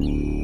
Bye.